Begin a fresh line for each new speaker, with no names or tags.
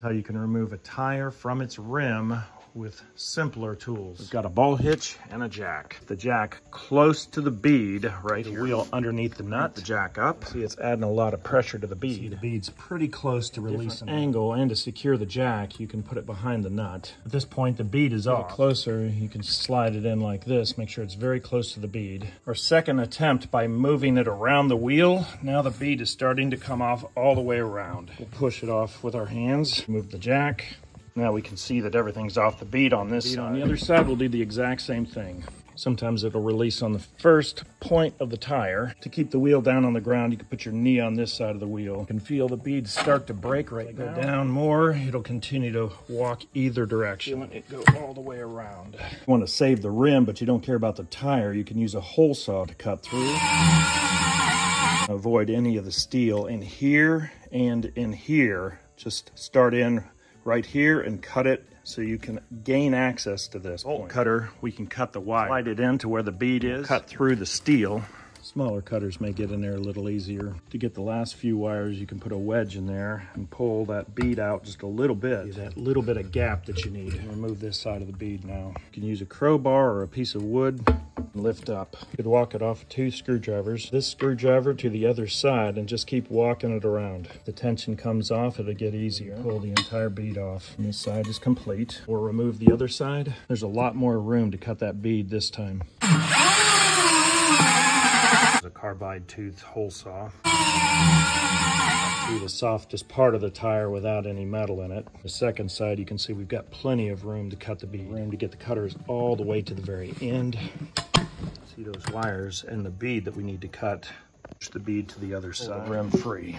How you can remove a tire from its rim with simpler tools. We've got a ball hitch and a jack. The jack close to the bead right the here. wheel underneath the nut. The jack up. See, it's adding a lot of pressure to the bead. See, the bead's pretty close to releasing. angle and to secure the jack, you can put it behind the nut. At this point, the bead is off. Closer, you can slide it in like this. Make sure it's very close to the bead. Our second attempt by moving it around the wheel. Now the bead is starting to come off all the way around. We'll push it off with our hands. Move the jack. Now we can see that everything's off the bead on this side. On the other side, we'll do the exact same thing. Sometimes it'll release on the first point of the tire. To keep the wheel down on the ground, you can put your knee on this side of the wheel. You can feel the beads start to break right now. Go down more, it'll continue to walk either direction. Feeling it go all the way around. You want to save the rim, but you don't care about the tire, you can use a hole saw to cut through. Avoid any of the steel in here and in here. Just start in right here and cut it so you can gain access to this bolt cutter. We can cut the wire, slide it into where the bead is, cut through the steel. Smaller cutters may get in there a little easier. To get the last few wires, you can put a wedge in there and pull that bead out just a little bit. That little bit of gap that you need. Remove this side of the bead now. You can use a crowbar or a piece of wood lift up. You could walk it off two screwdrivers. This screwdriver to the other side and just keep walking it around. The tension comes off, it'll get easier. Pull the entire bead off. And this side is complete. Or remove the other side. There's a lot more room to cut that bead this time a carbide tooth hole saw. Do the softest part of the tire without any metal in it. The second side, you can see we've got plenty of room to cut the bead. Room to get the cutters all the way to the very end. See those wires and the bead that we need to cut. Push the bead to the other side. rim free.